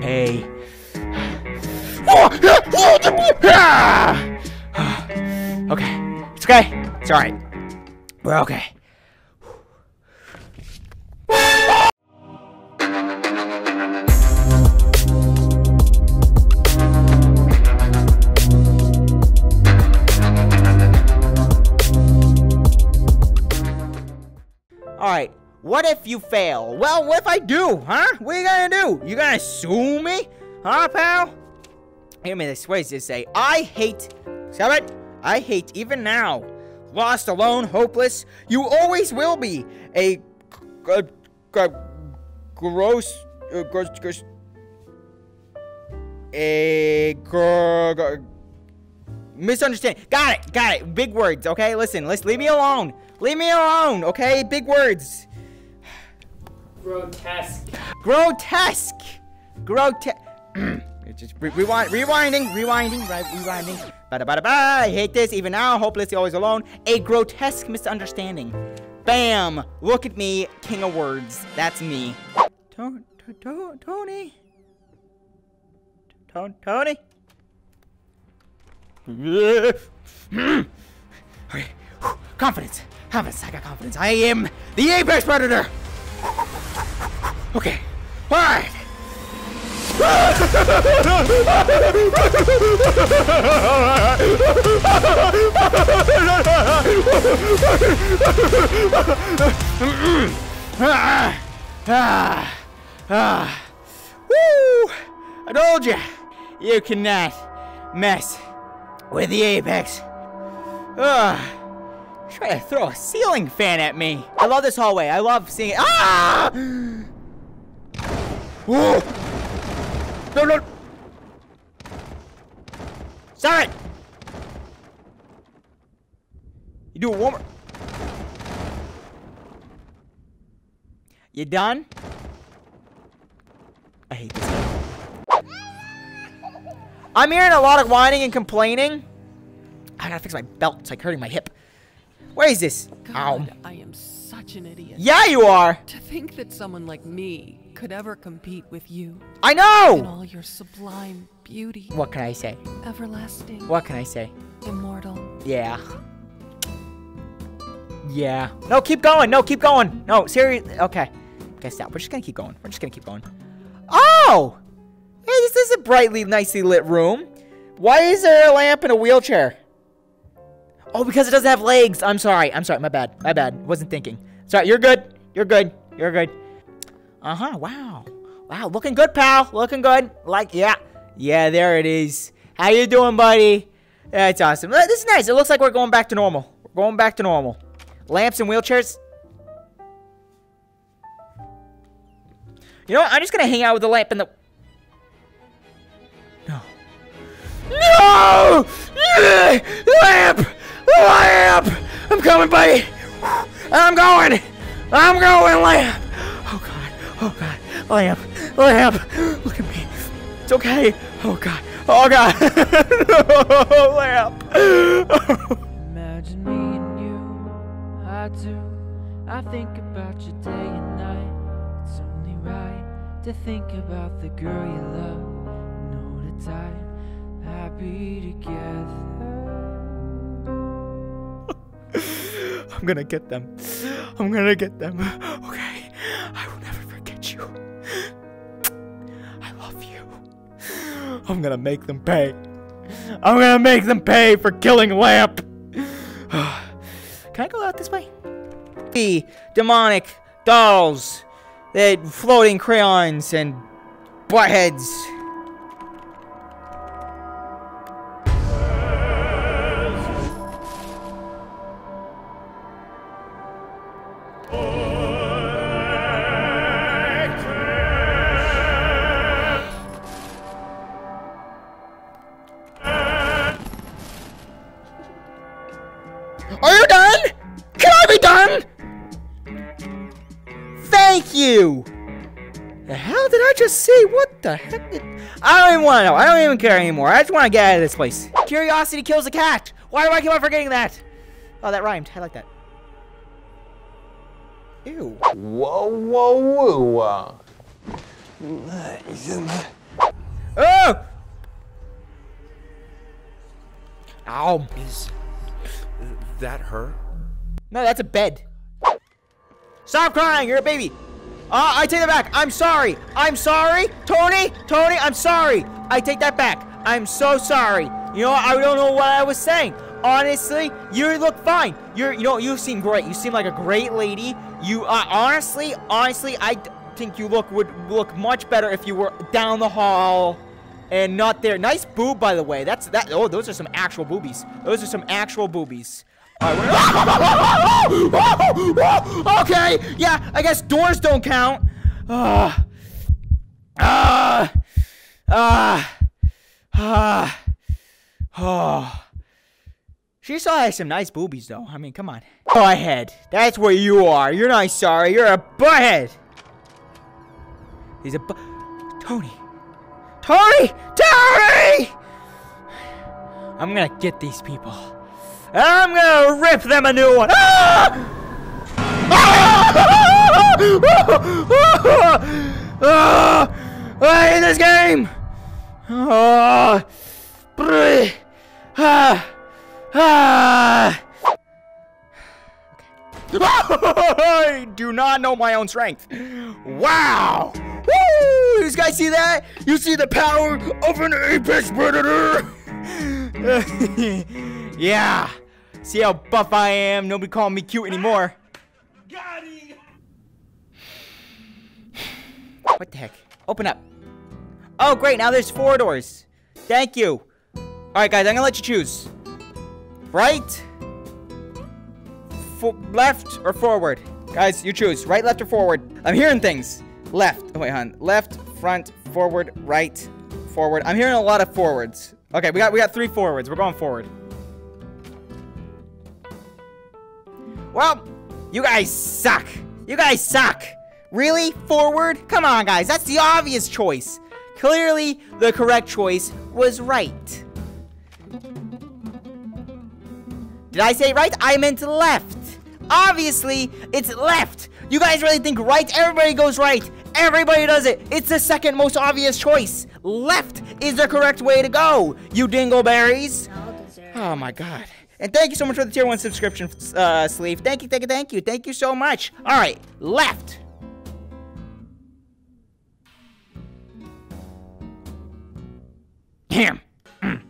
Hey. okay. It's okay. It's alright. We're okay. Alright, what if you fail? Well, what if I do, huh? What are you gonna do? You gonna sue me? Huh, pal? Hear me this, what does this say? I hate, stop it, I hate even now. Lost, alone, hopeless, you always will be a, g- g- gross, uh, gross, gross, a gr- gr- misunderstanding. Got it, got it. Big words, okay? Listen, let's leave me alone. Leave me alone, okay? Big words. Grotesque. Grotesque. Grotesque. Just re- rewind, rewinding, rewinding, right, rewinding. Bada bada ba. I hate this. Even now, hopelessly always alone. A grotesque misunderstanding. Bam! Look at me, king of words. That's me. To- to- to- Tony. Tony. okay. Confidence. Confidence. I got confidence. I am the apex predator. Okay. All right. Ah. Woo! I told you, you cannot mess with the apex. Ah. Try to throw a ceiling fan at me. I love this hallway. I love seeing it. Ah! Whoa! No, no! Stop it! You do it one more. You done? I hate this game. I'm hearing a lot of whining and complaining. I gotta fix my belt. It's like hurting my hip. Where is this? Ow. God, I am such an idiot. Yeah, you are. To think that someone like me could ever compete with you I know! in all your sublime beauty, What can I say? everlasting, What can I say? immortal. Yeah. Yeah. No, keep going. No, keep going. No, seriously. Okay. Okay, stop. We're just gonna keep going. We're just gonna keep going. Oh! Hey, this is a brightly, nicely lit room. Why is there a lamp and a wheelchair? Oh, because it doesn't have legs. I'm sorry. I'm sorry. My bad. My bad. Wasn't thinking. Sorry. You're good. You're good. You're good. Uh-huh. Wow. Wow. Looking good, pal. Looking good. Like, yeah. Yeah, there it is. How you doing, buddy? That's awesome. This is nice. It looks like we're going back to normal. We're going back to normal. Lamps and wheelchairs. You know what? I'm just gonna hang out with the lamp and the. No. No! Lamp! Lamp! I'm coming, buddy. I'm going. I'm going, lamp. Oh god. Lamp. Lamp. Look at me. It's okay. Oh god. Oh god. no, lamp. Imagine me and you, I do. I think about you day and night. It's only right to think about the girl you love. That I'm happy together. I'm gonna get them. I'm gonna get them. I'm gonna make them pay. I'm gonna make them pay for killing Lamp. Can I go out this way? The demonic dolls, the floating crayons and butt The hell did I just see? What the heck did... I don't even want to know. I don't even care anymore. I just want to get out of this place. Curiosity kills the cat. Why do I keep on forgetting that? Oh, that rhymed. I like that. Ew. Whoa, whoa, whoa. Uh. Oh! Ow. Is that her? No, that's a bed. Stop crying. You're a baby. Uh, I take that back. I'm sorry. I'm sorry. Tony, Tony, I'm sorry. I take that back. I'm so sorry. You know, I don't know what I was saying. Honestly, you look fine. You're, you know, you seem great. You seem like a great lady. You, uh, honestly, honestly, I think you look would look much better if you were down the hall and not there. Nice boob, by the way. That's that. Oh, those are some actual boobies. Those are some actual boobies. Okay, yeah, I guess doors don't count. Ah, ah, ah, ah, oh. She still has some nice boobies, though. I mean, come on. Butthead. That's what you are. You're not sorry. You're a butthead. He's a bu- Tony. Tony! Tony! I'm gonna get these people. I'm gonna rip them a new one. Ah! Ah! I hate this game. Brr! Ah! Ah! I do not know my own strength. Wow! Woo! You guys see that? You see the power of an apex predator? yeah. See how buff I am? Nobody calling me cute anymore. What the heck? Open up. Oh, great. Now there's four doors. Thank you. All right, guys. I'm gonna let you choose. Right? Left or forward? Guys, you choose. Right, left, or forward? I'm hearing things. Left. Oh, wait, hon. Left, front, forward, right, forward. I'm hearing a lot of forwards. Okay, we got we got three forwards. We're going forward. Well, you guys suck. You guys suck. Really? Forward? Come on, guys. That's the obvious choice. Clearly, the correct choice was right. Did I say right? I meant left. Obviously, it's left. You guys really think right? Everybody goes right. Everybody does it. It's the second most obvious choice. Left is the correct way to go, you dingleberries. Oh my god. And thank you so much for the tier 1 subscription, uh, sleeve. Thank you, thank you, thank you. Thank you so much. Alright, left. Damn.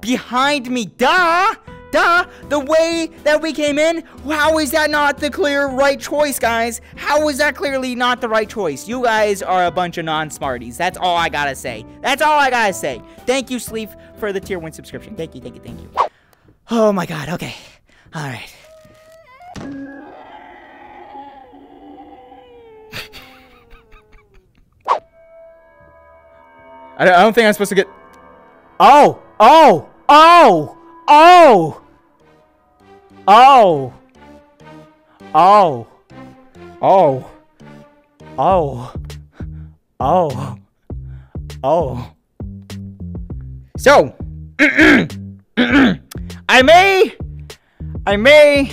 behind me. Duh! Duh! The way that we came in, how is that not the clear right choice, guys? How is that clearly not the right choice? You guys are a bunch of non-smarties. That's all I gotta say. That's all I gotta say. Thank you, Sleep, for the tier 1 subscription. Thank you, thank you, thank you. Oh my god, okay. Alright. I don't, I don't think I'm supposed to get... Oh! Oh! Oh! Oh! Oh! Oh! Oh! Oh! Oh! Oh! So, I may, I may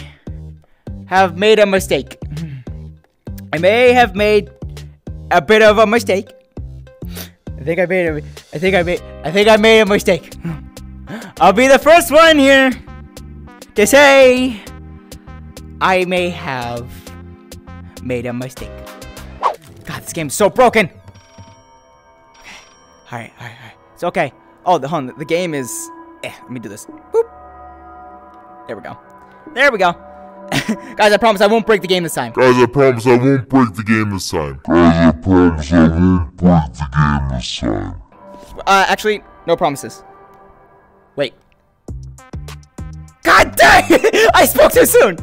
have made a mistake. I may have made a bit of a mistake. I think I made a, I think I made, I think I made a mistake. I'll be the first one here to say I may have made a mistake. God, this game's so broken. Alright, alright, alright. It's okay. Oh, the, hold on, the game is... Eh, let me do this. Boop. There we go. There we go. Guys, I promise I won't break the game this time. Guys, I promise I won't break the game this time. Guys, I promise I won't break the game this time. Uh, actually, no promises. Wait. God dang it! I spoke too soon!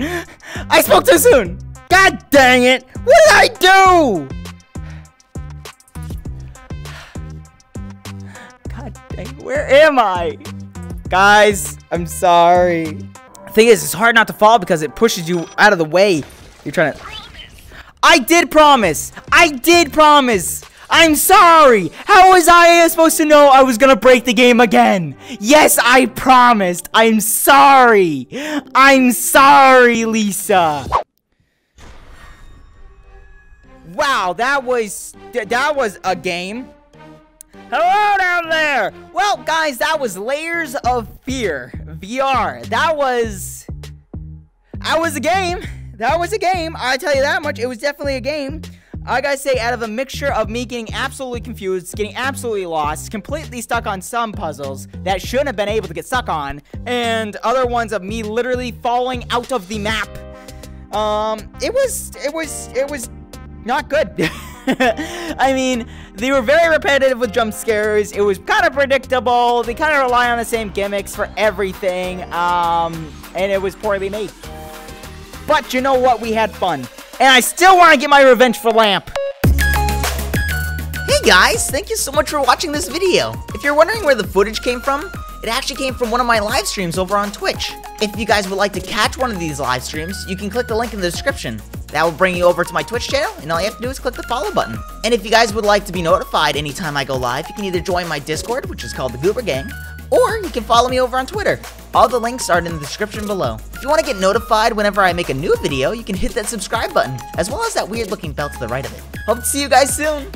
I spoke too soon! God dang it! What did I do? God dang where am I? Guys, I'm sorry. The thing is, it's hard not to fall because it pushes you out of the way. You're trying to... I did promise! I did promise! I'm sorry! How was I supposed to know I was gonna break the game again? Yes, I promised! I'm sorry! I'm sorry, Lisa! Wow, that was... That was a game. Hello down there. Well, guys, that was Layers of Fear VR. That was that was a game. That was a game. I tell you that much. It was definitely a game. I gotta say, out of a mixture of me getting absolutely confused, getting absolutely lost, completely stuck on some puzzles that shouldn't have been able to get stuck on, and other ones of me literally falling out of the map. Um, it was, it was, it was not good. I mean, they were very repetitive with jump scares. It was kind of predictable. They kind of rely on the same gimmicks for everything. Um, and it was poorly made. But you know what? We had fun. And I still want to get my revenge for Lamp. Hey guys, thank you so much for watching this video. If you're wondering where the footage came from, it actually came from one of my live streams over on Twitch. If you guys would like to catch one of these live streams, you can click the link in the description. That will bring you over to my Twitch channel, and all you have to do is click the follow button. And if you guys would like to be notified anytime I go live, you can either join my Discord, which is called the Goober Gang, or you can follow me over on Twitter. All the links are in the description below. If you want to get notified whenever I make a new video, you can hit that subscribe button, as well as that weird looking bell to the right of it. Hope to see you guys soon!